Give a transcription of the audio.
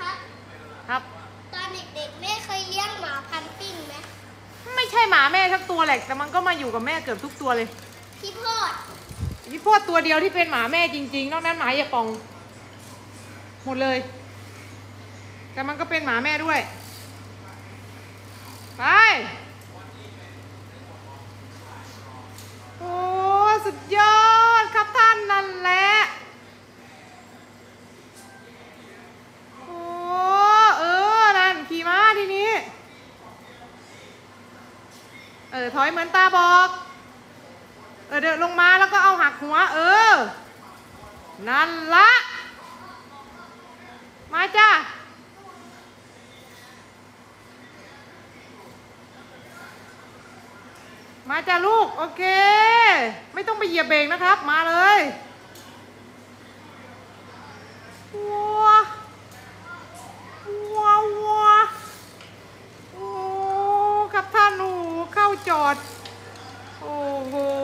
ครับ ครับ ตอนเด็กๆแม่เคยเลี้ยงหมาพันธุ์ปิ้งไหมไม่ใช่หมาแม่ทั้งตัวแหละแต่มันก็มาอยู่กับแม่เกือบทุกตัวเลย พี่โพดพี่พวดตัวเดียวที่เป็นหมาแม่จริงๆ นอกนั้นหมาอย่าปอง หมดเลย แต่มันก็เป็นหมาแม่ด้วย ไป โอ้ สุดยอดครับท่านนั่นแหละ โอ้ เออ นั่นขี่ม้าทีนี้ เออถอยเหมือนตาบอก เออเดินลงมาแล้วก็เอาหักหัว เออ นั่นละ มาจ้ามาจ้าลูก โอเค ไม่ต้องไปเหยียบเบรกนะครับ มาเลย Oh.